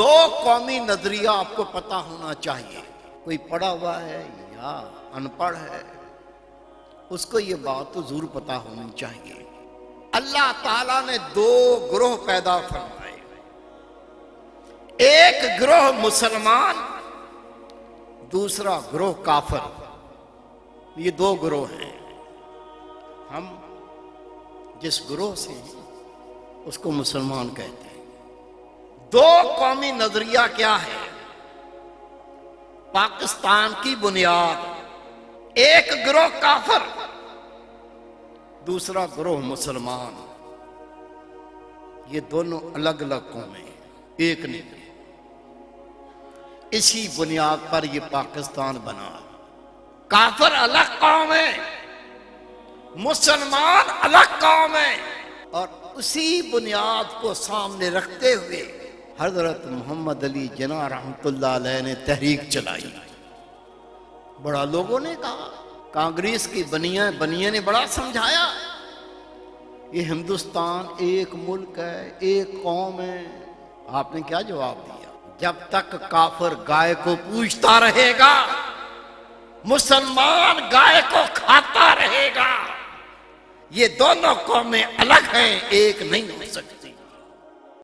दो कौमी नज़रिया आपको पता होना चाहिए। कोई पढ़ा हुआ है या अनपढ़ है, उसको ये बात तो ज़रूर पता होनी चाहिए। अल्लाह ताला ने दो ग्रोह पैदा फरमाए। एक ग्रोह मुसलमान, दूसरा ग्रोह काफर। ये दो ग्रोह हैं। हम जिस ग्रोह से उसको मुसलमान कहते हैं। दो कौमी नज़रिया क्या है? पाकिस्तान की बुनियाद। एक ग्रोह काफर, दूसरा ग्रोह मुसलमान। ये दोनों अलग अलग कौमें एक नहीं। इसी बुनियाद पर ये पाकिस्तान बना। काफर अलग कौम है, मुसलमान अलग कौम है, और उसी बुनियाद को सामने रखते हुए हज़रत मोहम्मद अली जना रहमत ने तहरीक चलाई। बड़ा लोगों ने कहा, कांग्रेस की बनिया बनिया ने बड़ा समझाया। ये हिंदुस्तान एक मुल्क है, एक कौम है। आपने क्या जवाब दिया? जब तक काफर गाय को पूछता रहेगा, मुसलमान गाय को खाता रहेगा। ये दोनों कौमें अलग हैं, एक नहीं हो सकती।